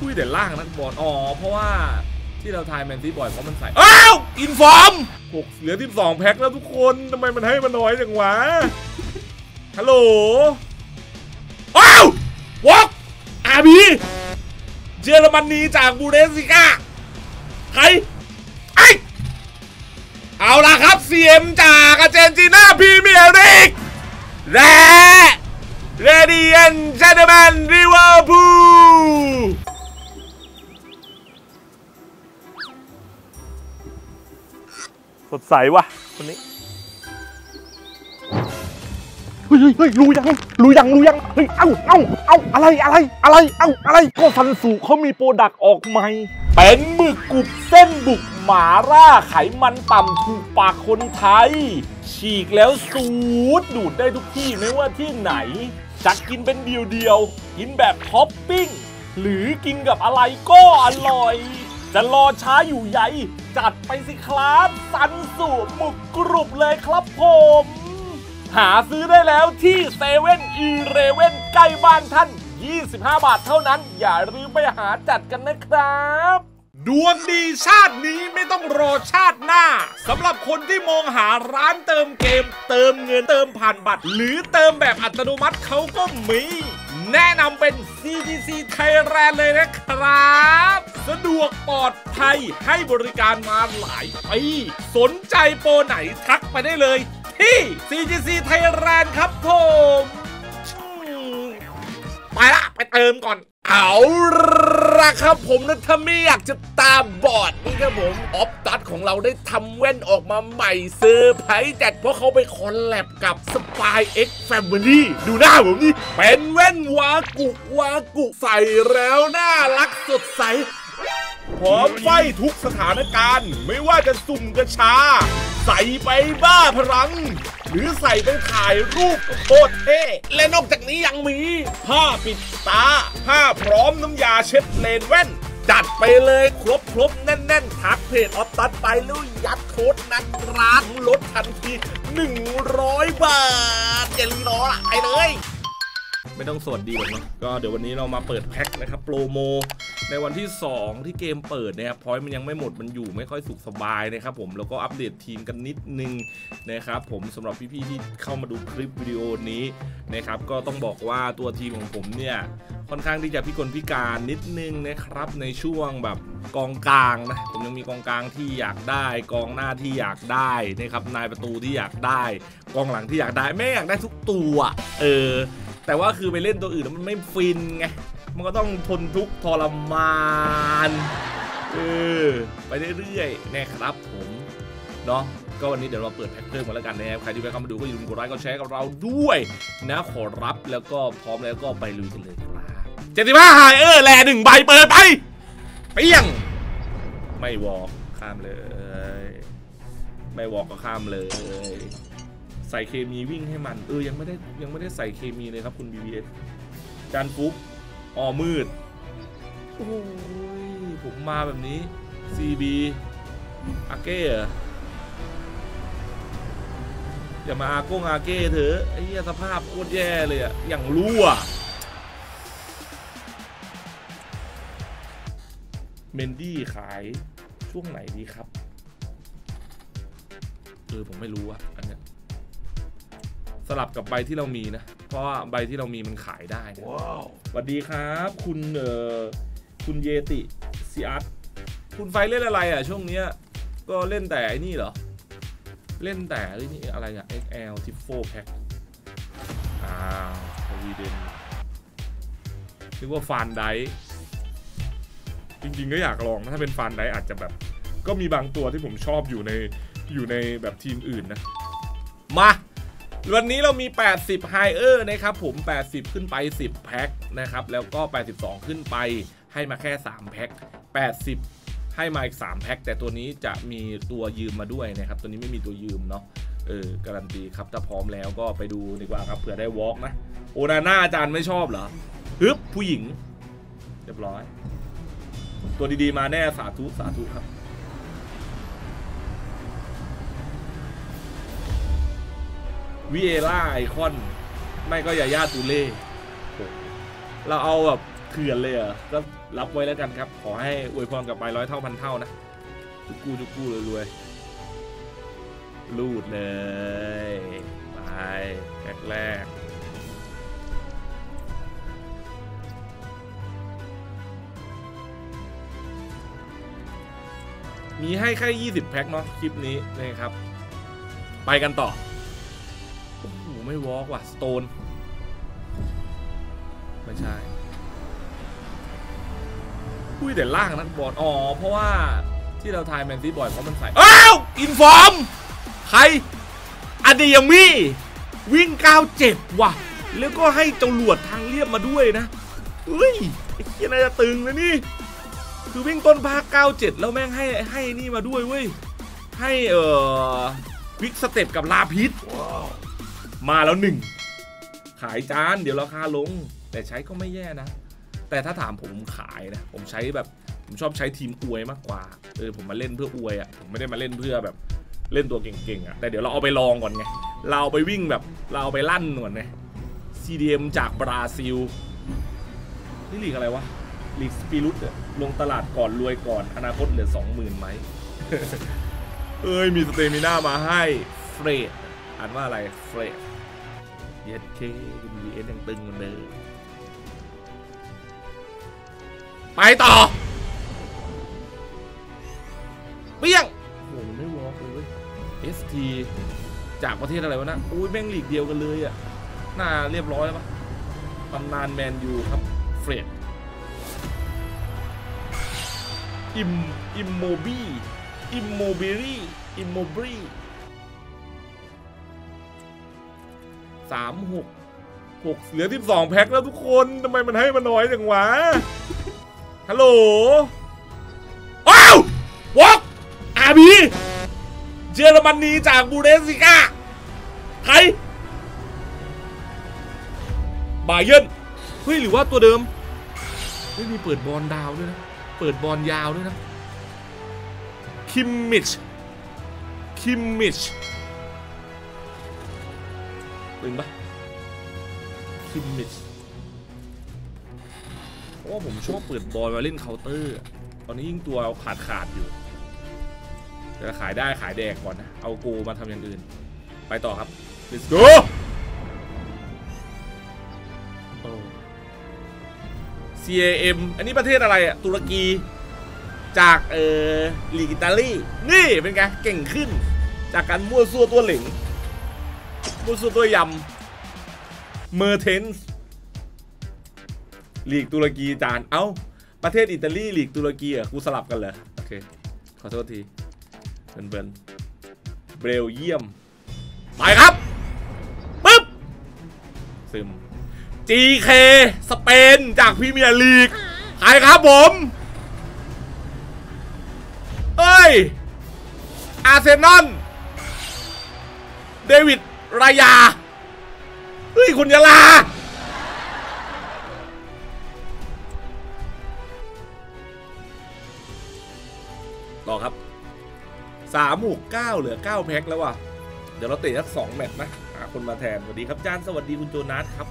อุ้ยแต่ล่างนักบอลอ๋อเพราะว่าที่เราทายแมนซีบ่อยเพราะมันใส่อ้าวอินฟอร์มหกเหลือที่สองแพ็คแล้วทุกคนทำไมมันให้มันน้อยจังวะฮัลโหลอ้าววอกอาบีเยอรมนีจากบูเรสิก้าใครไอเอาล่ะครับ CM จากอาร์เจนตินาพรีเมียร์ลีกและเรเดียนเจนแมนลิเวอร์พูล ดใสว่ะคนนี้เฮ้ยเฮ้ยเฮ้ยรู้ยังรู้ยังรู้ยังเฮ้ยเอ้าเอ้าเอ้าอะไรอะไรอะไรเอ้าอะไรก็ซันสูเขามีโปรดักต์ออกใหม่เป็นหมึกกรุบเส้นบุกหมาร่าไขมันต่ำถูกปากคนไทย ฉีกแล้วสูดดูดได้ทุกที่ไม่ว่าที่ไหนจะกินเป็นเดี่ยวๆกินแบบท็อปปิ้ง หรือกินกับอะไรก็อร่อย จะรอช้าอยู่ใหญ่ จัดไปสิครับสันสูตรหมึกกรุบเลยครับผม หาซื้อได้แล้วที่เซเว่นอีเลฟเว่นใกล้บ้านท่าน 25 บาทเท่านั้น อย่าลืมไปหาจัดกันนะครับ ดวงดีชาตินี้ไม่ต้องรอชาติหน้าสำหรับคนที่มองหาร้านเติมเกม เติมเงินเติมผ่านบัตร หรือเติมแบบอัตโนมัติเขาก็มี แนะนำเป็น CTC Thailand เลยนะครับ สะดวกปลอดภัยให้บริการมาหลายปีสนใจโปรไหนทักไปได้เลย ที่ CTC Thailand ครับผม ไปละ ไปเติมก่อน เอาละครับผมนะถ้าไม่อยากจะตาบอดนี่ครับผมออฟตัดของเราได้ทำแว่นออกมาใหม่เซอร์ไพรส์จัดเพราะเขาไป collab กับ Spy X Family ดูหน้าผมนี่ เป็นแว่นวากุวากุใส่แล้วน่ารักสดใส พร้อม fight ทุกสถานการณ์ ไม่ว่าจะสุ่มกาชา ใส่ไปบ้าพลัง หรือใส่ไปถ่ายรูปโคตรเท่และนอกจากนี้ยังมี ผ้าปิดตา ผ้าพร้อมน้ำยาเช็ดเลนแว่น จัดไปเลยครบครบๆแน่นๆทักเพจออฟตัดไปแล้วยัดโค้ดนักร้านลดทันที 100 บาทอย่าลืมรอละไปเลย ไม่ต้องสวัสดีกันเนาะก็เดี๋ยววันนี้เรามาเปิดแพ็คนะครับโปรโมในวันที่ 2 ที่เกมเปิดนะครับพอยต์มันยังไม่หมดมันอยู่ไม่ค่อยสุขสบายนะครับผมแล้วก็อัปเดตทีมกันนิดนึงนะครับผมสำหรับพี่ๆที่เข้ามาดูคลิปวิดีโอนี้นะครับก็ต้องบอกว่าตัวทีมของผมเนี่ยค่อนข้างที่จะพิกลพิการนิดนึงนะครับในช่วงแบบกองกลางนะผมยังมีกองกลางที่อยากได้ กองหน้าที่อยากได้นะครับนายประตูที่อยากได้ กองหลังที่อยากได้แม่อยากได้ทุกตัว เออ แต่ว่าคือไปเล่นตัวอื่นมันไม่ฟินไง มันก็ต้องทนทุกข์ทรมานเออไปเรื่อยๆนะครับผมเนาะก็วันนี้เดี๋ยวเราเปิดแพ็คเพิ่มมาแล้วกันนะครับใครที่ไปเข้ามาดูก็อย่าลืมกดไลค์กดแชร์กับเราด้วยนะขอรับแล้วก็พร้อมแล้วก็ไปลุยกันเลยครับเจ็ดสิบห้าไฮเออแลหนึ่งใบเปิดไปเปี้ยง ไม่วอล์กข้ามเลย ไม่วอล์กก็ข้ามเลย ใส่เคมีวิ่งให้มัน เออยังไม่ได้ยังไม่ได้ใส่เคมีเลยครับคุณ BBS จานฟุ๊บออมืด โอ้ย ผมมาแบบนี้ CB อาเก้เหรออย่ามาอาโก้งอาเก้เถอะไอ้เหี้ยสภาพโคตรแย่เลยอะอย่างรั่วเมนดี้ขายช่วงไหนดีครับ เออ ผมไม่รู้อะอันเนี้ย สลับกับใบที่เรามีนะ เพราะว่าใบที่เรามีมันขายได้นะสวัสดีครับ คุณเอ่อคุณเยติซีอาร์ตคุณไฟเล่นอะไรอะ ช่วงเนี้ยก็เล่นแต่ไอ้นี่เหรอ เล่นแต่ไอ้นี่อะไรอะ XL t i f o Pack อ้าวสวีเดนนึกว่าฟานไดจริงๆก็อยากลองนะถ้าเป็นฟานไดอาจจะแบบ ก็มีบางตัวที่ผมชอบอยู่ในอยู่ในแบบทีมอื่นนะ มา วันนี้เรามี 80 h i เออร์นะครับผม 80 ขึ้นไป 10 แพ็คนะครับ แล้วก็ 82 ขึ้นไปให้มาแค่ 3 แพ็ค 80 ให้มาอีก 3 แพ็ค แต่ตัวนี้จะมีตัวยืมมาด้วยนะครับ ตัวนี้ไม่มีตัวยืมเนาะ เออ การันตีครับ ถ้าพร้อมแล้วก็ไปดูดีกว่าครับ เผื่อได้วอล์กนะ โอนาน่าอาจารย์ไม่ชอบเหรอฮึบผู้หญิง เรียบร้อย ตัวดีๆมาแน่สาธุสาธุครับ วิเอล่าไอคอน ไม่ก็ยาย่าตูเล่โหเราเอาแบบเถื่อนเลยเหรอะก็รับไว้แล้วกันครับ ขอให้อวยพรกลับไปร้อยเท่าพันเท่านะ จุกกู้จุกกู้รวยๆลูดเลย ไปแรกแรกมีให้แค่ 20 แพ็คเนาะคลิปนี้นะครับ ไปกันต่อโอ้โห ไม่วอล์กว่ะสโตน ไม่ใช่อุ้ยแต่ล่างนั้นบอลอ๋อ เพราะว่าที่เราทายแมนซีบ่อยเพราะมันใส่ อ้าว อินฟอร์ม ใครอเดียมี่วิ่ง97ว่ะ แล้วก็ให้จรวดทางเรียบมาด้วยนะเฮ้ยไอ้เหี้ยน่าจะตึงนะนี่ คือวิ่งต้นภาค97 แล้วแม่งให้ให้นี่มาด้วยเว้ย ให้เอ่อวิกสเต็ปกับลาพิษ มาแล้วหนึ่งขายจานเดี๋ยวราคาลง แต่ใช้ก็ไม่แย่นะ แต่ถ้าถามผมขายนะ ผมใช้แบบผมชอบใช้ทีมอวยมากกว่าเออผมมาเล่นเพื่ออวยอะ่ะผมไม่ได้มาเล่นเพื่อแบบเล่นตัวเก่งๆอะ่ะแต่เดี๋ยวเราเอาไปลองก่อนไงเราไปวิ่งแบบเราไปลั่นก่อนไง CDM จากบราซิลนี่ลีกอะไรวะลีกสปิรุตลงตลาดก่อนรวยก่อนอนาคตเหลือ20,000ไหมเอ้ยมีสเตมิน่ามาให้เฟรดอ่านว่าอะไรเฟรด เย็ดเคคุณวีเอสยังตึงเหมือนเดิมไปต่อเปี้ยงโหมันไม่วอล์กเลยเว้ย ST จากประเทศอะไรวะนะอุ้ยแม่งหลีกเดียวกันเลยอะน่าเรียบร้อยแล้วปะตำนานแมนยูครับ เฟรดอิมอิมโมบีอิมโมบิรีอิมโมบรี สามหกหกเหลือที่สองแพ็คแล้วทุกคนทำไมมันให้มันน้อยจังวะฮัลโหลว้าววอกอาบีเยอรมนีจาก Bundesliga ไทยบาเยิร์นเฮ้ยหรือว่าตัวเดิมไม่มีเปิดบอลยาวด้วยนะ เปิดบอลยาวด้วยนะ คิมมิช คิมมิช ตึงปะคิมมิชเพราะว่าผมชอบเปิดบอลมาเล่นเคาน์เตอร์ ตอนนี้ยิ่งตัวเอาขาดขาดอยู่จะขายได้ขายแดกก่อนนะ เอาโกมาทำอย่างอื่น ไปต่อครับ let's go โอ้ CAM อันนี้ประเทศอะไรอะตุรกี จากเออลีกอิตาลี นี่เป็นไง เก่งขึ้น จากการมั่วซั่วตัวเหลง มั่วซั่วตัวยำเมอร์เทนส์ลีกตุรกีจาน เอ้า ประเทศอิตาลีลีกตุรกีอะกูสลับกันเหรอ โอเค ขอโทษทีเบินเบินเบลเยียม ไปครับ ปึ๊บ ซึม GK สเปน จากพรีเมียร์ลีกใครครับผม เอ้ย อาร์เซนอล เดวิด รายา เฮ้ย คุณยาลา ต่อครับสามหกเก้าเหลือเก้าแพ็คแล้วว่ะ เดี๋ยวเราเตะสักสองแมตช์นะหาคนมาแทน สวัสดีครับจานสวัสดีคุณโจนัสครับ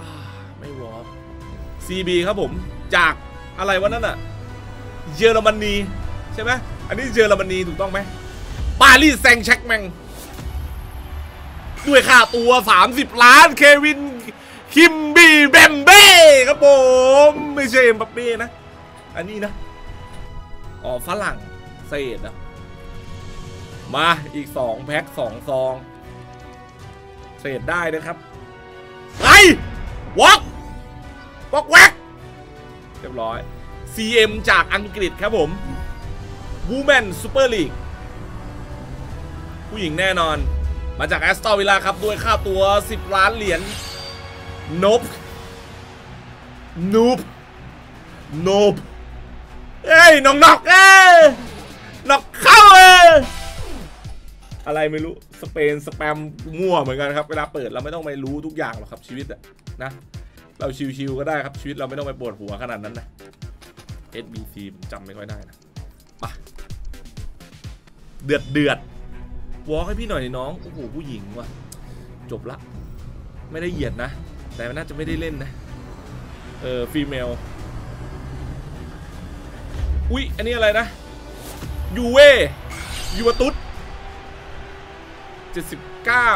อาไม่วอล์ก CB ครับผม จากอะไรวะนั่นอะเยอรมนีใช่ไหมอันนี้เยอรมนีถูกต้องไหมปารีสแซงต์แช็กแมง ด้วยค่าตัว 30 ล้านเควิน คิมบีแบมเบ้ครับผม ไม่ใช่เอ็มบัปเป้นะ อันนี้นะ อ๋อฝรั่งเศษนะมาอีก 2 แพ็ค2ซองเศษได้นะครับไปวอกวอกแวกเรียบร้อย CM จากอังกฤษครับผม Women Super League ผู้หญิงแน่นอน มาจากแอสตอวิลาครับด้วยค่าตัว 10 ล้านเหรียญนบนูบนบเอ้ยน้องนอกเอ้ยนอกเข้าเอ้ยอะไรไม่รู้สเปนสแปมมั่วเหมือนกันครับเวลาเปิดเราไม่ต้องไปรู้ทุกอย่างหรอกครับชีวิตอะนะ เราชิวๆก็ได้ครับชีวิตเราไม่ต้องไปปวดหัวขนาดนั้นนะ SBC ผมจำไม่ค่อยได้นะไปะเดือดเดือด วอล์กให้พี่หน่อยน้อง โอ้โหผู้หญิงว่ะ จบละ ไม่ได้เหยียดนะ แต่มันน่าจะไม่ได้เล่นนะ เออฟีเมล อุ๊ย อันนี้อะไรนะ ยูเวยูวตุสเจ็ดสิบเก้า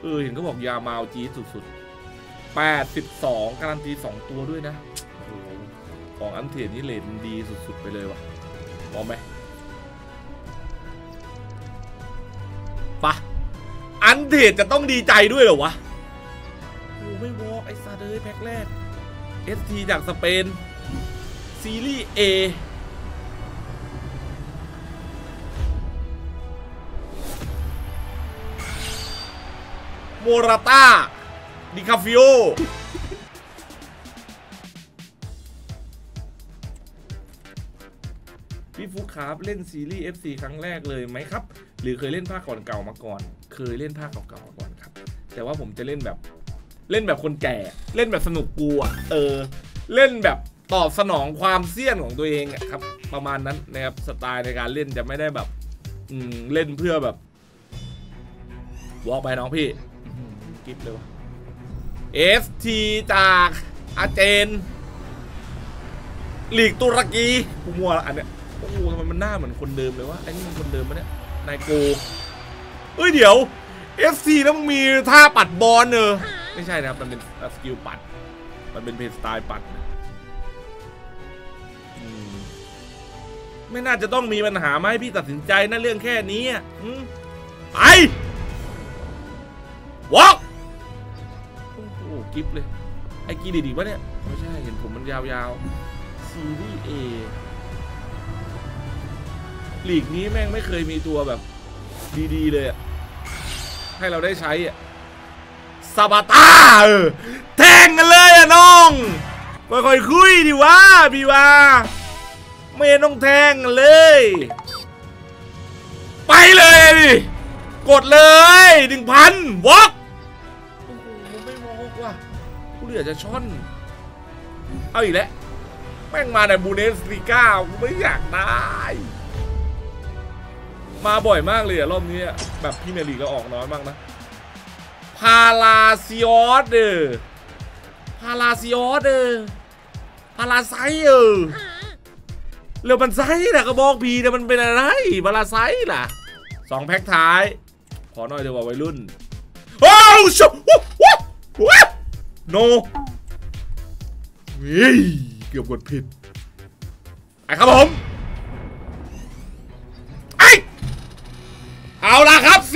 เออ เห็นเขาบอกยา มาเอาจีสุดๆแปดสิบสองการันตีสองตัวด้วยนะ โอ้โห ของอันเทียนนี่เลนดีสุดๆ ไปเลยวะ พร้อมไหมปะอันเทียนจะต้องดีใจด้วยเหรอวะโอ้ไม่วอล์กไอ้ซาเดอร์แพ็คแรก ST จากสเปน เซเรีย A โมราต้าดิคาฟิโอ พี่ฟุกครับเล่นซีรีส์ FC ครั้งแรกเลยไหมครับ หรือเคยเล่นภาคก่อนเก่ามาก่อน เคยเล่นภาคเก่าๆมาก่อนครับ แต่ว่าผมจะเล่นแบบเล่นแบบคนแก่ เล่นแบบสนุกกูอะเออ เล่นแบบตอบสนองความเสี้ยนของตัวเองอะครับ ประมาณนั้นนะครับสไตล์ในการเล่นจะไม่ได้แบบอืมเล่นเพื่อแบบวอล์กไปน้องพี่อื้อหือกิฟเลยวะ ST จากอาเจนลีกตุรกีกูมัวละอันเนี้ยโอ้โหทำไมมันหน้าเหมือนคนเดิมเลยวะไอ้นี่มันคนเดิมปะเนี่ยนายโกเอ้ยเดี๋ยว FC แล้วมึงมีท่าปัดบอลเนอะไม่ใช่นะครับ มันเป็นสกิลปัด มันเป็นเพลย์สไตล์ปัดนะอืมไม่น่าจะต้องมีปัญหามาให้พี่ตัดสินใจนะเรื่องแค่นี้อะอืมไปวอกโอ้โหกิฟเลย ไอ้กีดีดีวะเนี่ย ไม่ใช่เห็นผมมันยาวๆซีรีส์เอ ลีกนี้แม่งไม่เคยมีตัวแบบ ดีๆ เลยอะให้เราได้ใช้อะซาบาตาเออแทงกันเลยอะน้องค่อยๆคุยดิวะพี่ว่าไม่ต้องแทงกันเลย ไปเลยดิกดเลยหนึ่งพันวอกโอ้โหไม่วอกว่ะกูเหลือจะช่อน เอาอีกแล้ว แม่งมาในบูเดสลีกากูไม่อยากได้ มาบ่อยมากเลยอะรอบนี้แบบพี่เมลีก็ออกน้อยมากนะ พาราซิออสเดอพาราซิออสเดอพาราไซเออเรือมันไซนะกระบอกพีแต่มันเป็นอะไรพาราไซล่ะสองแพ็คท้าย ขอหน่อยเถอะว่าวัยรุ่น โอ้ชวว้าวว้าวโนเฮ้ยเกือบกดผิดไอ้ครับผม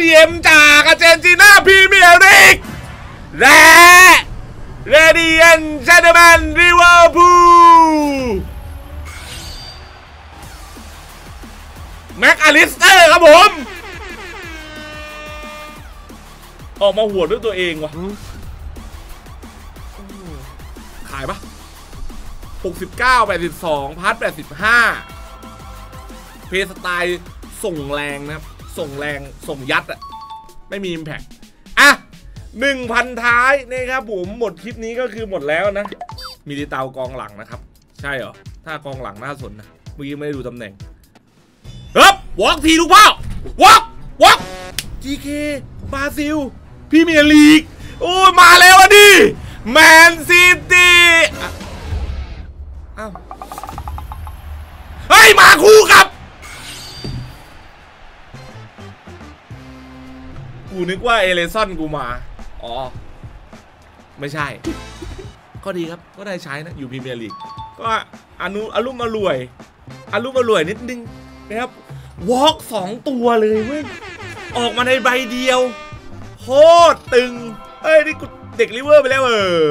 ล่ะครับ CM จากอาร์เจนตินาพรีเมียร์ลีกและเรเดียนเชนเดอร์แมนลิเวอร์พูลแม็กอลิสเตอร์ครับผม ออกมาหัวดด้วยตัวเองว่ะขายปะ69 82 พัด85 เพย์สไตล์ส่งแรงนะครับ ส่งแรงส่งยัดอะไม่มี Impact อะหนึ่งพันท้ายนะครับผมหมดคลิปนี้ก็คือหมดแล้วนะ มีดีเตากองหลังนะครับ ใช่เหรอ ถ้ากองหลังน่าสนนะเมื่อกี้ไม่ได้ดูตำแหน่งเฮ้ยวอล์กทีลูกพ่อวอล์กวอล์ก GK บราซิลพรีเมียลีก โอ้ยมาแล้วอะดิ แมนซิตี้อ้าวเฮ้ย มาคู่กับ กูนึกว่าเอเลซอนกูมา อ๋อ ไม่ใช่ ก็ดีครับ ก็ได้ใช้นะ อยู่พรีเมียร์ลีก ก็อนุอารมณ์อร่วยอารมณ์อร่วยนิดนึงนะครับ วอล์กสองตัวเลยเว้ย ออกมาในใบเดียวโคตรตึง เอ้ย นี่กูเด็กลิเวอร์ไปแล้วเออ